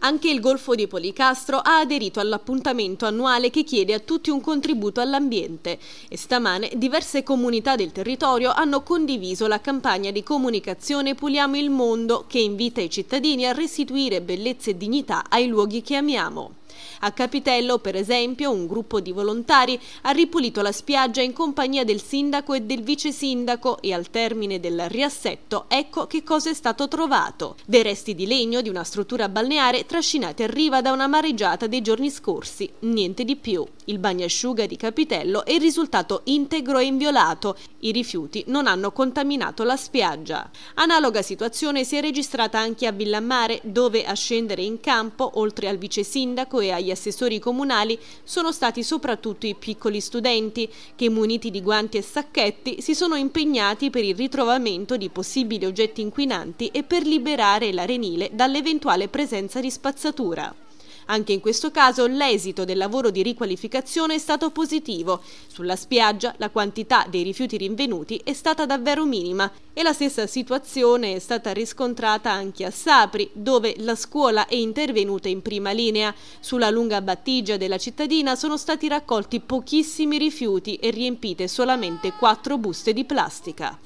Anche il Golfo di Policastro ha aderito all'appuntamento annuale che chiede a tutti un contributo all'ambiente e stamane diverse comunità del territorio hanno condiviso la campagna di comunicazione Puliamo il mondo che invita i cittadini a restituire bellezza e dignità ai luoghi che amiamo. A Capitello, per esempio, un gruppo di volontari ha ripulito la spiaggia in compagnia del sindaco e del vice sindaco e al termine del riassetto ecco che cosa è stato trovato. Dei resti di legno di una struttura balneare trascinati a riva da una mareggiata dei giorni scorsi, niente di più. Il bagnasciuga di Capitello è risultato integro e inviolato. I rifiuti non hanno contaminato la spiaggia. Analoga situazione si è registrata anche a Villammare, dove a scendere in campo, oltre al vice sindaco e agli assessori comunali sono stati soprattutto i piccoli studenti che muniti di guanti e sacchetti si sono impegnati per il ritrovamento di possibili oggetti inquinanti e per liberare l'arenile dall'eventuale presenza di spazzatura. Anche in questo caso l'esito del lavoro di riqualificazione è stato positivo. Sulla spiaggia la quantità dei rifiuti rinvenuti è stata davvero minima e la stessa situazione è stata riscontrata anche a Sapri, dove la scuola è intervenuta in prima linea. Sulla lunga battigia della cittadina sono stati raccolti pochissimi rifiuti e riempite solamente quattro buste di plastica.